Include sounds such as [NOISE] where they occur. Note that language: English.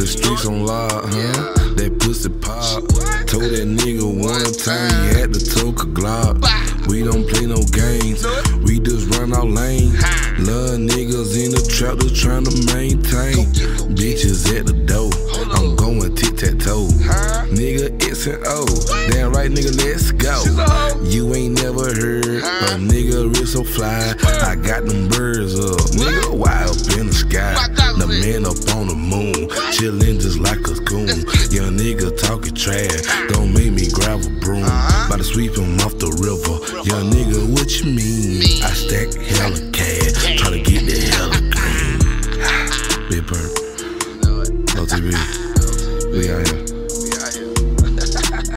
The streets on lock, huh? That pussy pop. Told that nigga one time he had to toke a Glock. We don't play no games, we just run our lane. Love niggas in the trap just trying to maintain. Bitches at the door, I'm going tic tac toe. Nigga, it's an O. Damn right, nigga, let's go. You ain't never heard a nigga real so fly. I got them birds up, nigga, wide up in the sky. The man up on the moon, chillin' just like a coon. Young nigga talking trash, don't make me grab a broom. About to sweep him off the river. Young nigga, what you mean? I stack hella cash, try to get the hella green. [SIGHS] Big Purp, OTB, we out here.